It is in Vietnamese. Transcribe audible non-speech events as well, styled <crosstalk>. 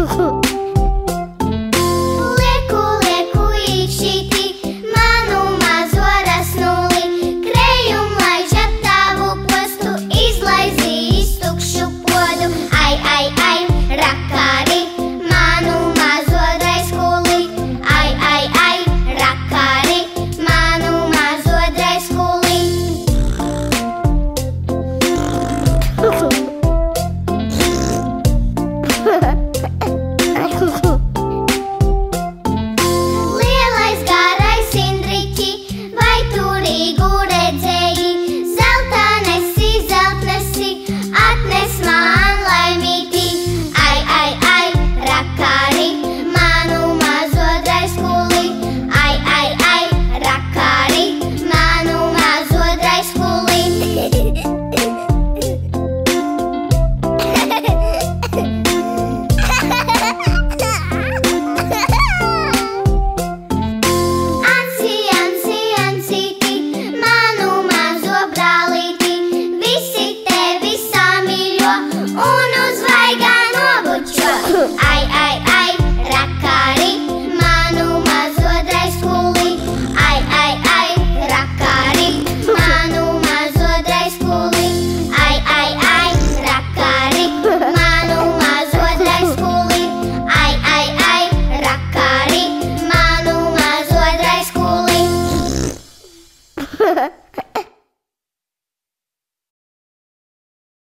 Lieku, <laughs>